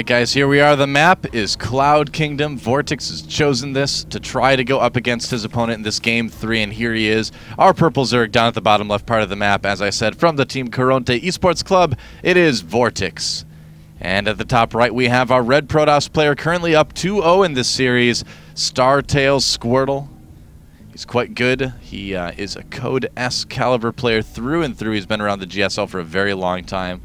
right, guys, here we are. The map is Cloud Kingdom. Vortex has chosen this to try to go up against his opponent in this game three, and here he is. Our purple Zerg down at the bottom left part of the map. As I said, from the Team Coronte Esports Club, it is Vortex. And at the top right, we have our red Protoss player currently up 2-0 in this series, Star StarTale's Squirtle. He's quite good. He uh, is a Code S caliber player through and through. He's been around the GSL for a very long time.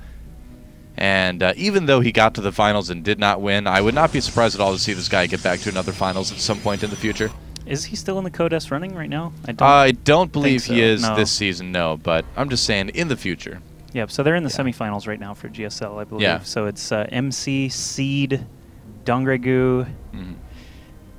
And uh, even though he got to the finals and did not win, I would not be surprised at all to see this guy get back to another finals at some point in the future. Is he still in the Code S running right now? I don't, I don't believe so. he is no. this season, no. But I'm just saying, in the future. Yep. So they're in the Yeah. semifinals right now for GSL, I believe. Yeah. So it's uh, MC, Seed, DongRaeGu, Mhm.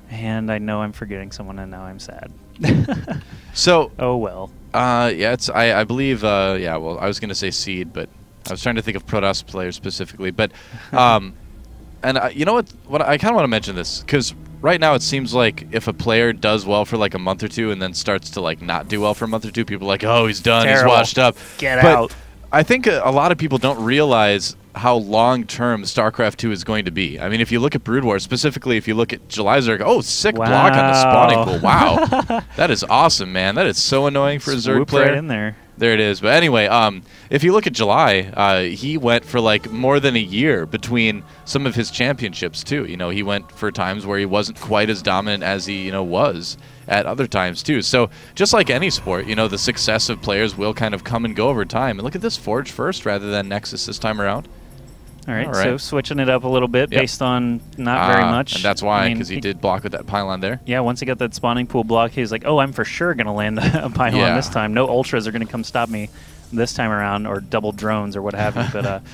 and I know I'm forgetting someone, and now I'm sad. So, oh well. uh, yeah, it's I, I believe, uh, yeah. Well, I was gonna say Seed, but I was trying to think of Protoss players specifically. But, um, and you know what? What I kind of want to mention this because right now it seems like if a player does well for like a month or two and then starts to like not do well for a month or two, people are like, oh, he's done, Terrible. he's washed up. Get But out. I think a, a lot of people don't realize how long term StarCraft 2 is going to be. I mean, if you look at Brood War, specifically if you look at July Zerg, oh, sick block on the spawning pool. Wow. that is awesome, man. That is so annoying for a Zerg Swoop player. right in there. There it is. But anyway, um, if you look at July, uh, he went for like more than a year between some of his championships too. You know, he went for times where he wasn't quite as dominant as he you know was at other times too. So just like any sport, you know, the success of players will kind of come and go over time. And look at this Forge first rather than Nexus this time around. All right, All so switching it up a little bit Yep. based on not very Ah, much. and that's why I mean, because he, did block with that pylon there. Yeah, once he got that spawning pool block, he was like, "Oh, I'm for sure gonna land a pylon Yeah. this time. No ultras are gonna come stop me this time around, or double drones or what have you." But uh,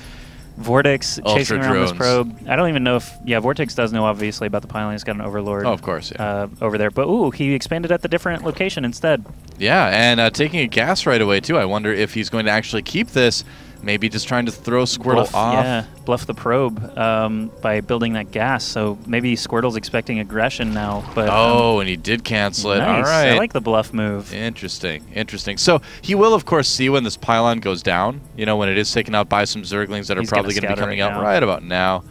Vortex chasing Ultra around this probe. I don't even know if yeah, Vortex does know obviously about the pylon. He's got an overlord. Oh, of course, yeah. Uh, over there, but ooh, he expanded at the different location instead. Yeah, and uh, taking a gas right away too. I wonder if he's going to actually keep this. Maybe just trying to throw Squirtle bluff, off. Yeah, bluff the probe um, by building that gas. So maybe Squirtle's expecting aggression now. But um, Oh, and he did cancel it. All nice. right. I like the bluff move. Interesting, interesting. So he will, of course, see when this pylon goes down. You know, when it is taken out by some Zerglings that are He's gonna probably going to be coming right out right about now.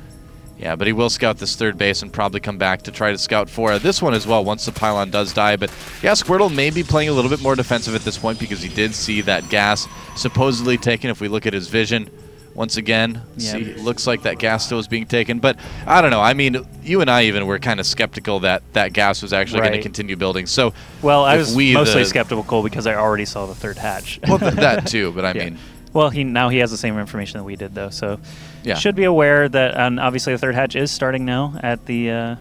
Yeah, but he will scout this third base and probably come back to try to scout for this one as well once the pylon does die. But yeah, Squirtle may be playing a little bit more defensive at this point because he did see that gas supposedly taken. If we look at his vision. Once again, Yeah. see, it looks like that gas still is being taken, but I don't know. I mean, you and I even were kind of skeptical that that gas was actually going to continue building. So, Well, I was we, mostly skeptical because I already saw the third hatch. well, th- that too, but I Yeah. mean, Well, he now he has the same information that we did, though. So Yeah. should be aware that, and obviously the third hatch is starting now at the uh,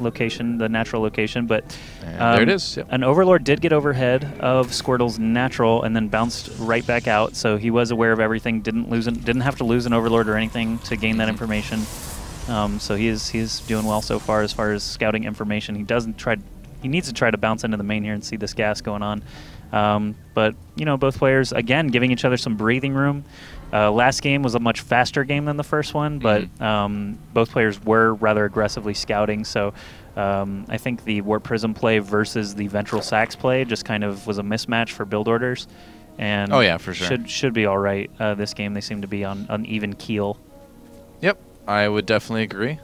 location, the natural location. But um, there it is, yep. An overlord did get overhead of Squirtle's natural and then bounced right back out. So he was aware of everything. Didn't lose, an, didn't have to lose an overlord or anything to gain Mm-hmm. that information. Um, so he is he's doing well so far as far as scouting information. He doesn't try. He needs to try to bounce into the main here and see this gas going on. Um, but you know, both players again giving each other some breathing room. Uh, last game was a much faster game than the first one, but Mhm. um, both players were rather aggressively scouting. So um, I think the Warp Prism play versus the Ventral Sacs play just kind of was a mismatch for build orders. And Oh, yeah, for sure. Should should be all right. Uh, this game they seem to be on an even keel. Yep, I would definitely agree.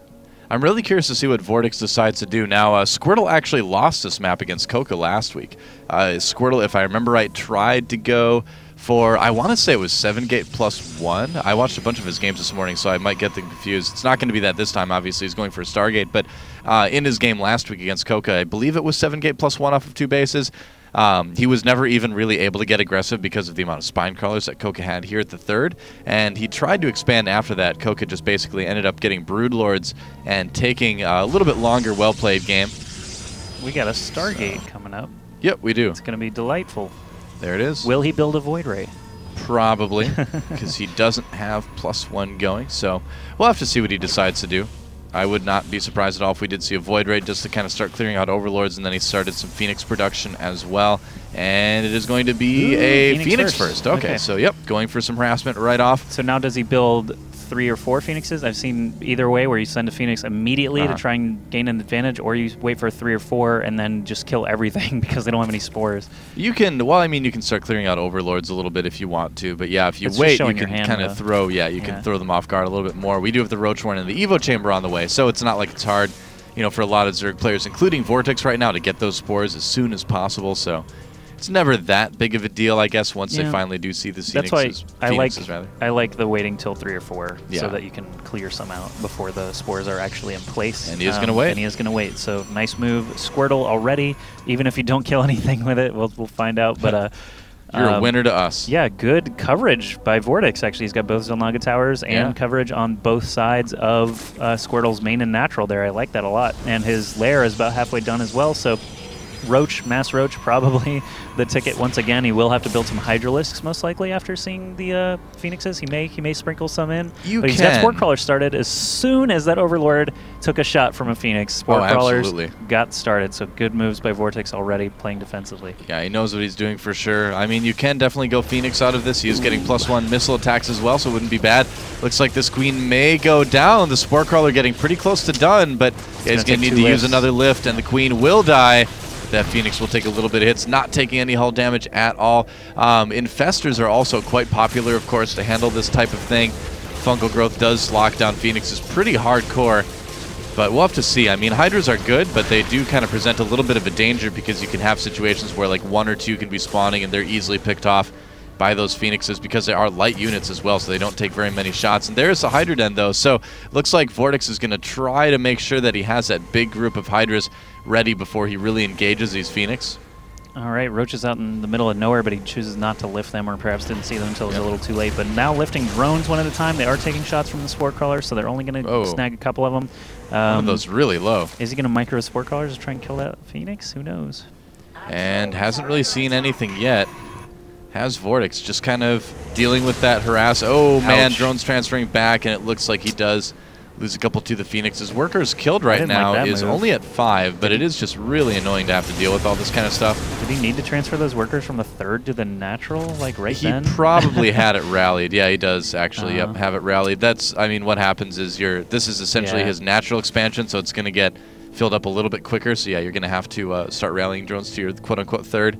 I'm really curious to see what Vortex decides to do. Now, uh, Squirtle actually lost this map against Coca last week. Uh, Squirtle, if I remember right, tried to go for, I want to say it was 7 gate plus 1. I watched a bunch of his games this morning, so I might get them confused. It's not going to be that this time, obviously. He's going for a Stargate, but uh, in his game last week against Coca, I believe it was 7 gate plus 1 off of two bases. Um, he was never even really able to get aggressive because of the amount of spine crawlers that Coca had here at the third, and he tried to expand after that. Coca just basically ended up getting Brood Lords and taking a little bit longer, well played game. We got a Stargate coming up. Yep, we do. It's going to be delightful. There it is. Will he build a Void Ray? Probably, because he doesn't have plus one going. So we'll have to see what he decides to do. I would not be surprised at all if we did see a Void Ray just to kind of start clearing out Overlords, and then he started some Phoenix production as well. And it is going to be Ooh, a Phoenix Phoenix, first. first. Okay, Okay. so yep, going for some harassment right off. So now does he build three or four phoenixes. I've seen either way where you send a phoenix immediately Uh-huh. to try and gain an advantage, or you wait for three or four and then just kill everything because they don't have any spores. You can, well, I mean, you can start clearing out overlords a little bit if you want to, but yeah, if you It's wait, you can kind of throw, yeah, you Yeah. can throw them off guard a little bit more. We do have the Roach Warren and the Evo Chamber on the way, so it's not like it's hard, you know, for a lot of Zerg players, including Vortex right now, to get those spores as soon as possible. So it's never that big of a deal, I guess, once they finally do see the That's why I like rather. I like the waiting till three or four Yeah. so that you can clear some out before the spores are actually in place. Um, And he is gonna wait. And he is going to wait. So nice move, Squirtle already. Even if you don't kill anything with it, we'll, we'll find out. But uh, You're a um, winner to us. Yeah, good coverage by Vortex. Actually, he's got both Xel'Naga towers and Yeah. coverage on both sides of uh, Squirtle's main and natural. There, I like that a lot. And his lair is about halfway done as well. So, Roach, Mass Roach, probably the ticket once again. He will have to build some Hydralisks most likely after seeing the uh, Phoenixes. He may he may sprinkle some in. You but he's got can. Spore Crawler started as soon as that Overlord took a shot from a Phoenix. Spore Oh, Crawlers absolutely. got started. So good moves by Vortex already playing defensively. Yeah, he knows what he's doing for sure. I mean, you can definitely go Phoenix out of this. He is getting plus one missile attacks as well, so it wouldn't be bad. Looks like this queen may go down. The Spore Crawler getting pretty close to done, but yeah, he's going to need to use another lift, and the queen will die. That Phoenix will take a little bit of hits, not taking any hull damage at all. Um, infestors are also quite popular, of course, to handle this type of thing. Fungal growth does lock down Phoenixes pretty hardcore. But we'll have to see. I mean, Hydras are good, but they do kind of present a little bit of a danger because you can have situations where like one or two can be spawning and they're easily picked off by those Phoenixes because they are light units as well, so they don't take very many shots. And there's the Hydra Den though, so looks like Vortex is going to try to make sure that he has that big group of Hydras ready before he really engages these Phoenix. All right, Roach is out in the middle of nowhere, but he chooses not to lift them, or perhaps didn't see them until it was Yep. a little too late. But now lifting drones one at a time. They are taking shots from the Spore Crawler, so they're only going to Oh. snag a couple of them. One Um, of those really low. Is he going to micro Spore Crawlers to try and kill that Phoenix? Who knows? and hasn't really seen anything yet. Has Vortex just kind of dealing with that harass. Oh man, drone's transferring back, and it looks like he does lose a couple to the Phoenixes. Workers killed right like now that is move. only at five, but it is just really annoying to have to deal with all this kind of stuff. Did he need to transfer those workers from the third to the natural, like right he then? probably had it rallied. Yeah, he does actually. Uh-huh. Yep, have it rallied. That's I mean, what happens is you're this is essentially Yeah. his natural expansion, so it's going to get filled up a little bit quicker. So yeah, you're going to have to uh, start rallying drones to your quote unquote third.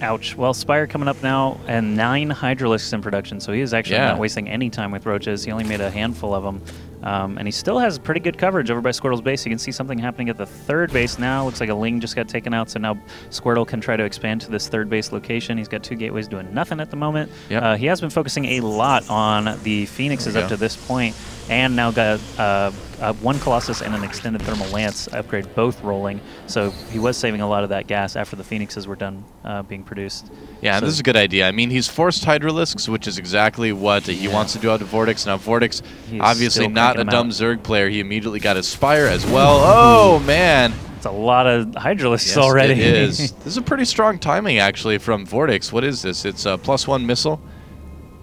Ouch. Well, Spire coming up now, and nine Hydralisks in production, so he is actually Yeah. not wasting any time with roaches. He only made a handful of them. Um, and he still has pretty good coverage over by Squirtle's base. You can see something happening at the third base now. Looks like a Ling just got taken out, so now Squirtle can try to expand to this third base location. He's got two gateways doing nothing at the moment. Yep. Uh, he has been focusing a lot on the Phoenixes up go. to this point, and now got uh, uh, one Colossus and an extended thermal lance upgrade both rolling. So he was saving a lot of that gas after the Phoenixes were done uh, being produced. Yeah, So- this is a good idea. I mean, he's forced Hydralisks, which is exactly what he Yeah. wants to do out of Vortex. Now, Vortex, He's obviously still not a dumb out. Zerg player. He immediately got his Spire as well. Oh, hmm. man. It's a lot of Hydralisks Yes, already. It is. this is a pretty strong timing, actually, from Vortex. What is this? It's a plus one missile.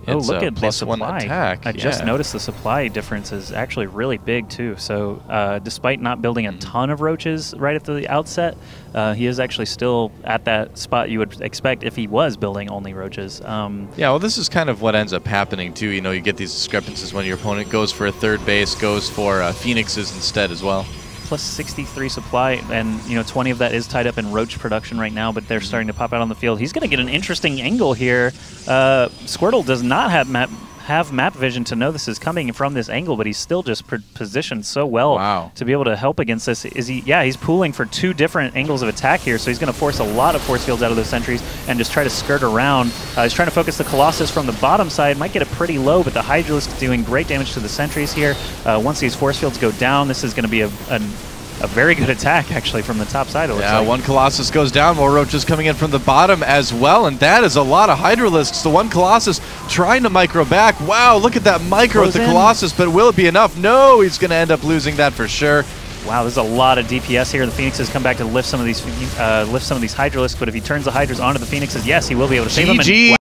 Oh, look at plus the one supply. attack. I just noticed the supply difference is actually really big too. So, uh, despite not building a Mm-hmm. ton of roaches right at the outset, uh, he is actually still at that spot you would expect if he was building only roaches. Um, Yeah, well, this is kind of what ends up happening, too. You know, you get these discrepancies when your opponent goes for a third base, goes for uh, Phoenixes instead as well. Plus 63 supply, and you know 20 of that is tied up in roach production right now, but they're Mm-hmm. starting to pop out on the field. He's going to get an interesting angle here. Uh, Squirtle does not have map have map vision to know this is coming from this angle, but he's still just pr- positioned so well Wow. to be able to help against this. Is he? Yeah, he's pooling for two different angles of attack here, so he's going to force a lot of force fields out of those sentries and just try to skirt around. Uh, he's trying to focus the Colossus from the bottom side. Might get it pretty low, but the Hydralisk is doing great damage to the sentries here. Uh, once these force fields go down, this is going to be a, a a very good attack actually from the top side. It looks Yeah, like. one Colossus goes down. More roaches coming in from the bottom as well, and that is a lot of Hydralisks. The one Colossus trying to micro back. Wow, look at that micro Goes with the in. Colossus, but will it be enough? No, he's going to end up losing that for sure. Wow, there's a lot of DPS here. The Phoenixes come back to lift some of these uh, lift some of these Hydralisks, but if he turns the Hydras onto the Phoenixes, yes, he will be able to save them. and- GG.